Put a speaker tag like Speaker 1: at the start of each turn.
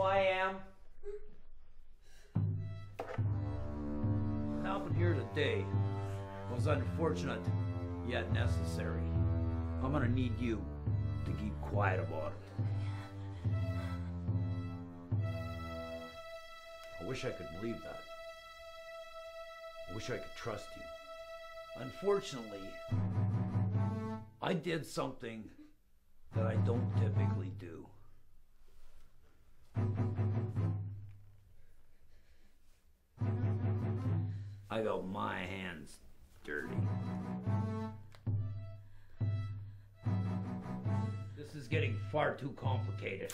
Speaker 1: I am? What happened here today was unfortunate yet necessary. I'm gonna need you to keep quiet about it. I wish I could believe that. I wish I could trust you. Unfortunately, I did something that I don't typically do. I got my hands dirty. This is getting far too complicated.